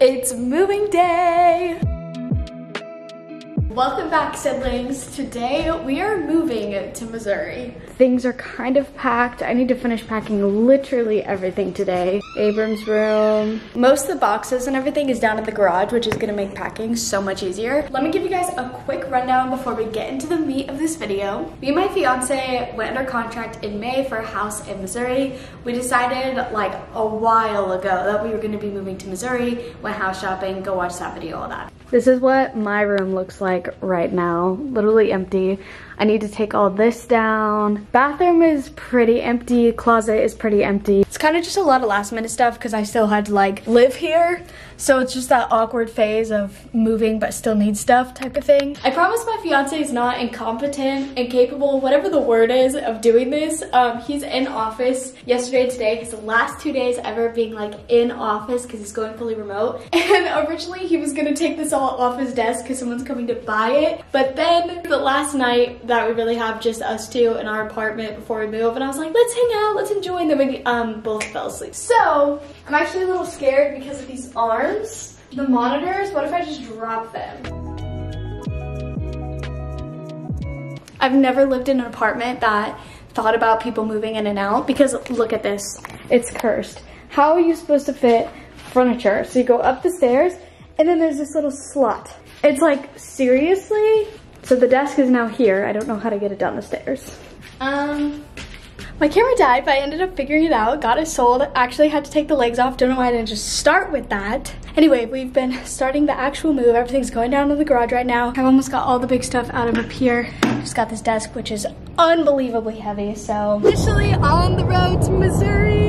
It's moving day! Welcome back, siblings. Today we are moving to Missouri. Things are kind of packed. I need to finish packing literally everything today. Abram's room. Most of the boxes and everything is down in the garage, which is gonna make packing so much easier. Let me give you guys a quick rundown before we get into the meat of this video. Me and my fiance went under contract in May for a house in Missouri. We decided like a while ago that we were gonna be moving to Missouri, went house shopping, go watch that video, all that. This is what my room looks like right now, literally empty. I need to take all this down. Bathroom is pretty empty, closet is pretty empty. It's kind of just a lot of last minute stuff because I still had to like live here. So it's just that awkward phase of moving but still need stuff type of thing. I promise my fiance is not incompetent, incapable, whatever the word is of doing this. Um, he's in office yesterday today. His last two days ever being like in office because he's going fully remote. And originally he was gonna take this all off his desk because someone's coming to buy it. But then the last night that we really have just us two in our apartment before we move and I was like, let's hang out, let's enjoy. And then we um, both fell asleep. So I'm actually a little scared because of these arms. The monitors, what if I just drop them? I've never lived in an apartment that thought about people moving in and out because look at this, it's cursed. How are you supposed to fit furniture? So you go up the stairs and then there's this little slot. It's like, seriously? So the desk is now here. I don't know how to get it down the stairs. Um, my camera died, but I ended up figuring it out, got it sold, actually had to take the legs off, don't know why I didn't just start with that. Anyway, we've been starting the actual move, everything's going down to the garage right now. I've almost got all the big stuff out of up here. Just got this desk, which is unbelievably heavy, so. Officially on the road to Missouri!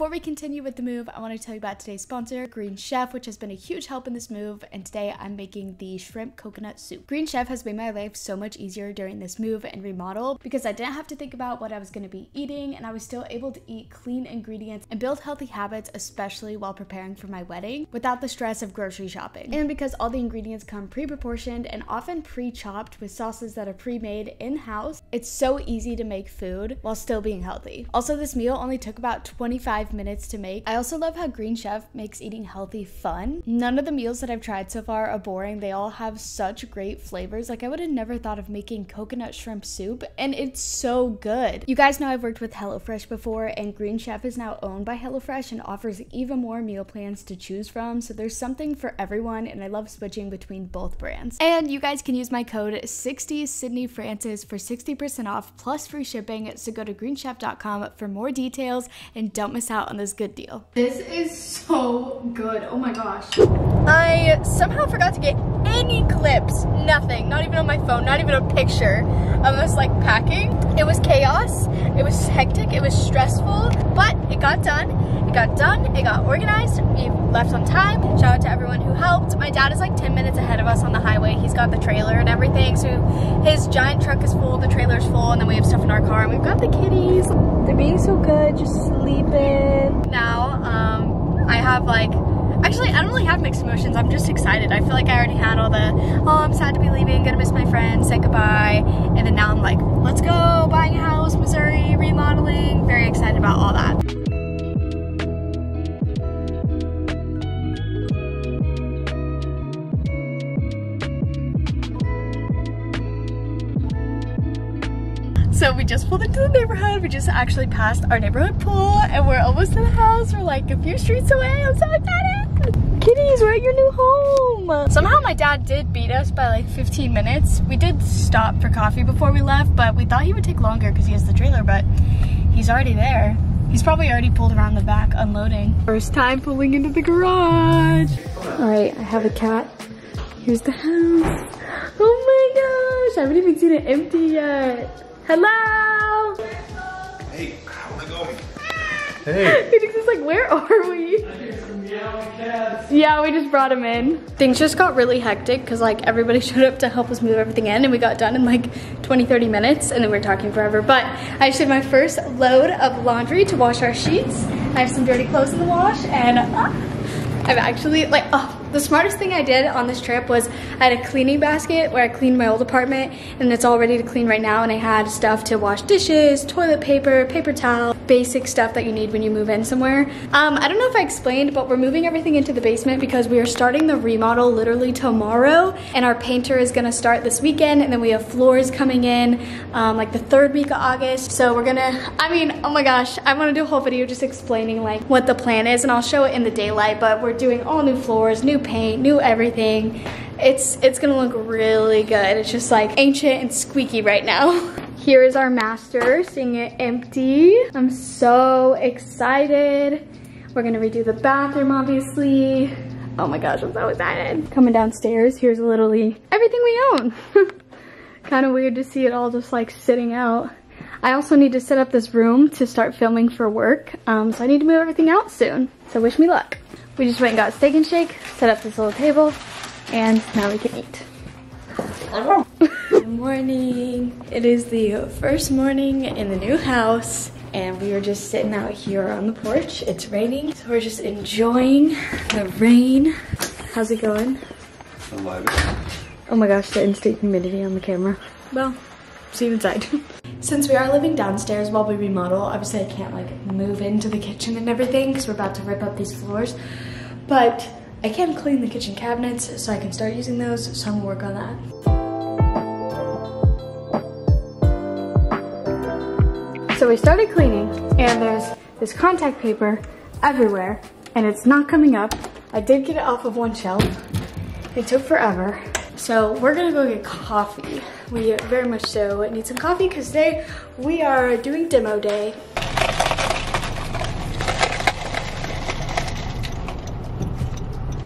Before we continue with the move, I want to tell you about today's sponsor, Green Chef, which has been a huge help in this move, and today I'm making the shrimp coconut soup. Green Chef has made my life so much easier during this move and remodel because I didn't have to think about what I was going to be eating, and I was still able to eat clean ingredients and build healthy habits, especially while preparing for my wedding, without the stress of grocery shopping. And because all the ingredients come pre-proportioned and often pre-chopped with sauces that are pre-made in-house, it's so easy to make food while still being healthy. Also, this meal only took about 25 five minutes to make. I also love how Green Chef makes eating healthy fun. None of the meals that I've tried so far are boring. They all have such great flavors. Like I would have never thought of making coconut shrimp soup and it's so good. You guys know I've worked with HelloFresh before and Green Chef is now owned by HelloFresh and offers even more meal plans to choose from. So there's something for everyone and I love switching between both brands. And you guys can use my code 60 Sydney Frances for 60% off plus free shipping. So go to greenchef.com for more details and don't miss miss out on this good deal. This is so good. Oh my gosh. I somehow forgot to get any clips. Nothing. Not even on my phone. Not even a picture of us like packing. It was chaos. It was hectic. It was stressful. But it got done. It got done. It got organized. We left on time. Shout out to everyone who helped. My dad is like 10 minutes ahead of us on the highway. He's got the trailer and everything. So his giant truck is full. The trailer's full. And then we have stuff in our car. And we've got the kitties. They're being so good. Just sleeping now. Um, I have like, actually I don't really have mixed emotions. I'm just excited. I feel like I already had all the, oh, I'm sad to be leaving, gonna miss my friends, say goodbye. And then now I'm like, let's go, buying a house, Missouri, remodeling. Very excited about all that. So we just pulled into the neighborhood. We just actually passed our neighborhood pool and we're almost to the house. We're like a few streets away. I'm so excited. Kitties, we're at your new home. Somehow my dad did beat us by like 15 minutes. We did stop for coffee before we left, but we thought he would take longer because he has the trailer, but he's already there. He's probably already pulled around the back unloading. First time pulling into the garage. All right, I have a cat. Here's the house. Oh my gosh, I haven't even seen it empty yet. Hello? Hey, how's it going? Hey. Phoenix is like, where are we? Yeah, we just brought him in. Things just got really hectic because like everybody showed up to help us move everything in and we got done in like 20, 30 minutes and then we are talking forever. But I just did my first load of laundry to wash our sheets. I have some dirty clothes in the wash and uh, I've actually like, oh, The smartest thing I did on this trip was I had a cleaning basket where I cleaned my old apartment and it's all ready to clean right now and I had stuff to wash dishes, toilet paper, paper towel, basic stuff that you need when you move in somewhere. Um, I don't know if I explained, but we're moving everything into the basement because we are starting the remodel literally tomorrow and our painter is gonna start this weekend and then we have floors coming in um, like the third week of August. So we're gonna, I mean, oh my gosh, I wanna do a whole video just explaining like what the plan is and I'll show it in the daylight, but we're doing all new floors, new paint, new everything. It's, it's gonna look really good. It's just like ancient and squeaky right now. Here is our master, seeing it empty. I'm so excited. We're gonna redo the bathroom, obviously. Oh my gosh, I'm so excited. Coming downstairs, here's literally everything we own. kind of weird to see it all just like sitting out. I also need to set up this room to start filming for work, um, so I need to move everything out soon. So wish me luck. We just went and got steak and shake, set up this little table, and now we can eat. Good morning. It is the first morning in the new house and we were just sitting out here on the porch. It's raining, so we're just enjoying the rain. How's it going? Oh my gosh, the instant humidity on the camera. Well, see you inside. Since we are living downstairs while we remodel, obviously I can't like move into the kitchen and everything because we're about to rip up these floors. But I can clean the kitchen cabinets so I can start using those, so I'm gonna work on that. So we started cleaning and there's this contact paper everywhere and it's not coming up. I did get it off of one shelf. It took forever. So we're gonna go get coffee. We very much so need some coffee because today we are doing demo day.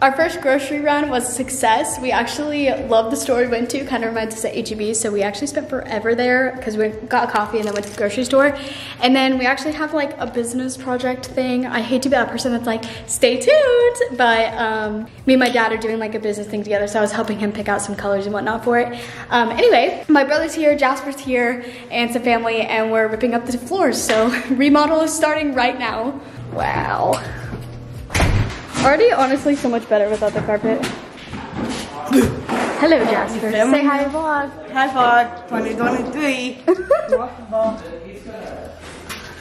Our first grocery run was a success. We actually loved the store we went to, kind of reminds us of HEB, so we actually spent forever there because we got coffee and then went to the grocery store. And then we actually have like a business project thing. I hate to be that person that's like, stay tuned, but um, me and my dad are doing like a business thing together, so I was helping him pick out some colors and whatnot for it. Um, anyway, my brother's here, Jasper's here, and some family, and we're ripping up the floors, so remodel is starting right now. Wow. Already honestly so much better without the carpet. Hello Jasper. Say hi vlog. Hi vlog 2023.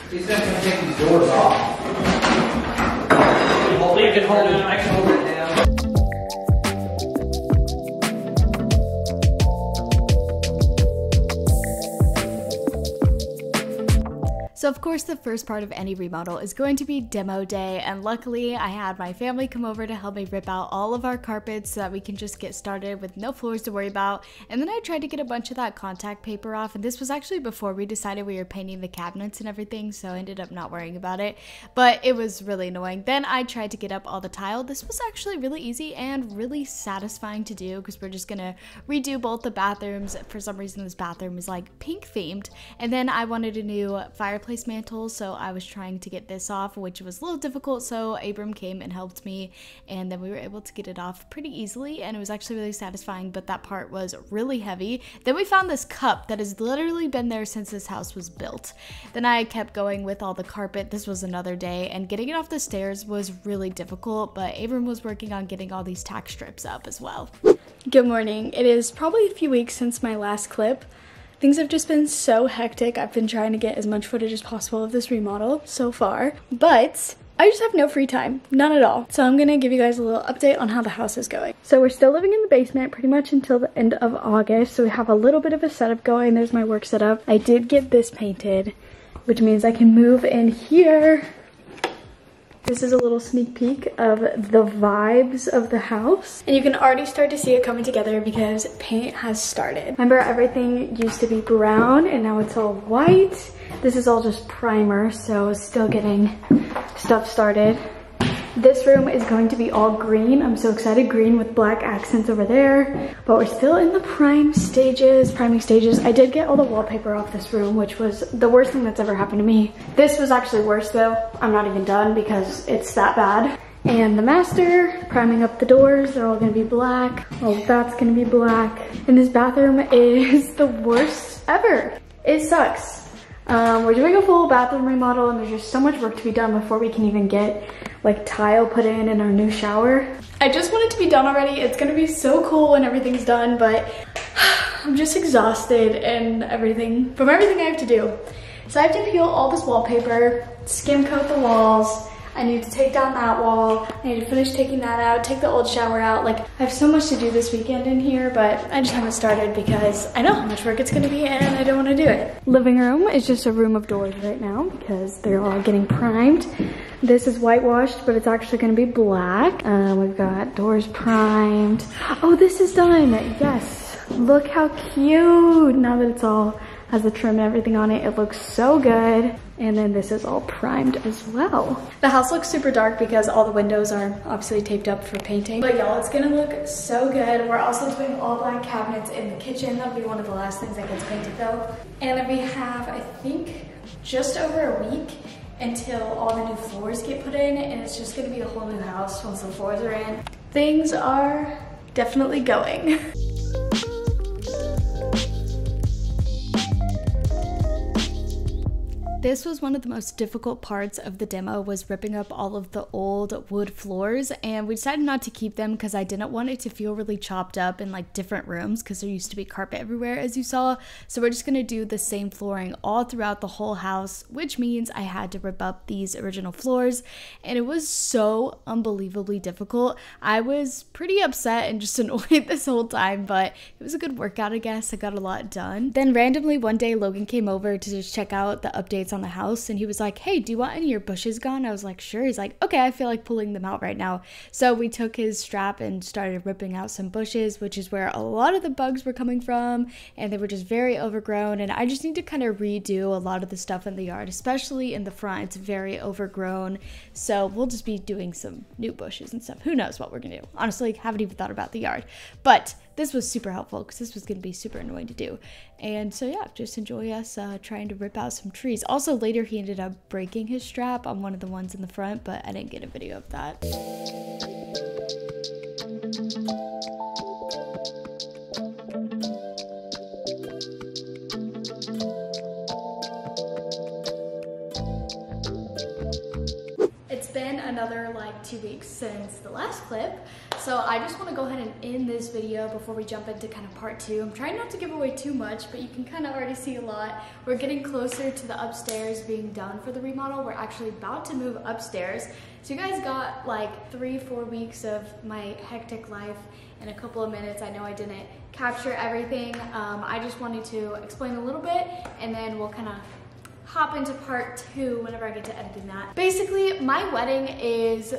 He's not gonna take these doors off. Hold it, can hold it, I can hold it So of course the first part of any remodel is going to be demo day and luckily I had my family come over to help me rip out all of our carpets so that we can just get started with no floors to worry about and then I tried to get a bunch of that contact paper off and this was actually before we decided we were painting the cabinets and everything so I ended up not worrying about it but it was really annoying. Then I tried to get up all the tile. This was actually really easy and really satisfying to do because we're just gonna redo both the bathrooms. For some reason this bathroom is like pink themed and then I wanted a new fireplace mantle, so I was trying to get this off, which was a little difficult. So Abram came and helped me, and then we were able to get it off pretty easily, and it was actually really satisfying. But that part was really heavy. Then we found this cup that has literally been there since this house was built. Then I kept going with all the carpet. This was another day, and getting it off the stairs was really difficult. But Abram was working on getting all these tack strips up as well. Good morning. It is probably a few weeks since my last clip. Things have just been so hectic. I've been trying to get as much footage as possible of this remodel so far, but I just have no free time, none at all. So I'm gonna give you guys a little update on how the house is going. So we're still living in the basement pretty much until the end of August. So we have a little bit of a setup going. There's my work setup. I did get this painted, which means I can move in here this is a little sneak peek of the vibes of the house. And you can already start to see it coming together because paint has started. Remember everything used to be brown and now it's all white. This is all just primer, so still getting stuff started. This room is going to be all green. I'm so excited. Green with black accents over there. But we're still in the prime stages, priming stages. I did get all the wallpaper off this room, which was the worst thing that's ever happened to me. This was actually worse though. I'm not even done because it's that bad. And the master, priming up the doors, they're all gonna be black. All that's gonna be black. And this bathroom is the worst ever. It sucks. Um, we're doing a full bathroom remodel and there's just so much work to be done before we can even get like tile put in in our new shower. I just want it to be done already. It's gonna be so cool when everything's done, but I'm just exhausted and everything from everything I have to do. So I have to peel all this wallpaper, skim coat the walls, I need to take down that wall. I need to finish taking that out, take the old shower out. Like, I have so much to do this weekend in here, but I just haven't started because I know how much work it's gonna be and I don't wanna do it. Living room is just a room of doors right now because they're all getting primed. This is whitewashed, but it's actually gonna be black. Um, we've got doors primed. Oh, this is done, yes. Look how cute now that it's all has the trim and everything on it. It looks so good. And then this is all primed as well. The house looks super dark because all the windows are obviously taped up for painting. But y'all, it's gonna look so good. We're also doing all black cabinets in the kitchen. That'll be one of the last things that gets painted though. And we have, I think, just over a week until all the new floors get put in and it's just gonna be a whole new house once the floors are in. Things are definitely going. This was one of the most difficult parts of the demo was ripping up all of the old wood floors and we decided not to keep them because I didn't want it to feel really chopped up in like different rooms because there used to be carpet everywhere as you saw. So we're just going to do the same flooring all throughout the whole house, which means I had to rip up these original floors and it was so unbelievably difficult. I was pretty upset and just annoyed this whole time, but it was a good workout, I guess. I got a lot done. Then randomly one day Logan came over to just check out the updates on the house and he was like, Hey, do you want any of your bushes gone? I was like, Sure. He's like, Okay, I feel like pulling them out right now. So we took his strap and started ripping out some bushes, which is where a lot of the bugs were coming from and they were just very overgrown. And I just need to kind of redo a lot of the stuff in the yard, especially in the front. It's very overgrown. So we'll just be doing some new bushes and stuff. Who knows what we're gonna do? Honestly, haven't even thought about the yard. But this was super helpful because this was going to be super annoying to do. And so, yeah, just enjoy us uh, trying to rip out some trees. Also, later he ended up breaking his strap on one of the ones in the front, but I didn't get a video of that. It's been another like two weeks since the last clip. So I just want to go ahead and end this video before we jump into kind of part two. I'm trying not to give away too much, but you can kind of already see a lot. We're getting closer to the upstairs being done for the remodel. We're actually about to move upstairs. So you guys got like three, four weeks of my hectic life in a couple of minutes. I know I didn't capture everything. Um, I just wanted to explain a little bit and then we'll kind of hop into part two whenever I get to editing that. Basically, my wedding is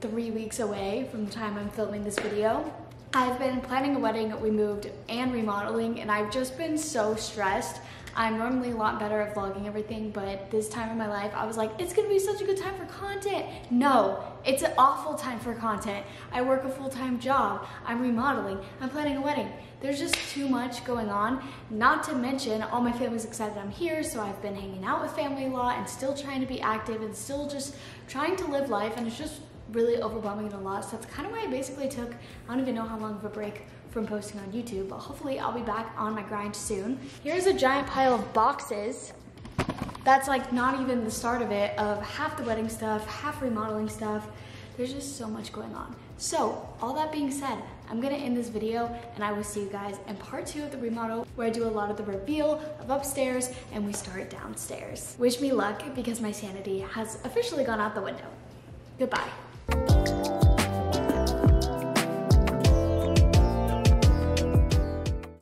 three weeks away from the time I'm filming this video. I've been planning a wedding, we moved, and remodeling, and I've just been so stressed. I'm normally a lot better at vlogging everything, but this time in my life, I was like, it's gonna be such a good time for content. No, it's an awful time for content. I work a full-time job, I'm remodeling, I'm planning a wedding. There's just too much going on, not to mention all my family's excited I'm here, so I've been hanging out with family a lot and still trying to be active and still just trying to live life, and it's just really overwhelming and a lot. So that's kind of why I basically took, I don't even know how long of a break from posting on YouTube, but hopefully I'll be back on my grind soon. Here's a giant pile of boxes. That's like not even the start of it, of half the wedding stuff, half remodeling stuff. There's just so much going on. So all that being said, I'm gonna end this video and I will see you guys in part two of the remodel where I do a lot of the reveal of upstairs and we start downstairs. Wish me luck because my sanity has officially gone out the window. Goodbye. Bye.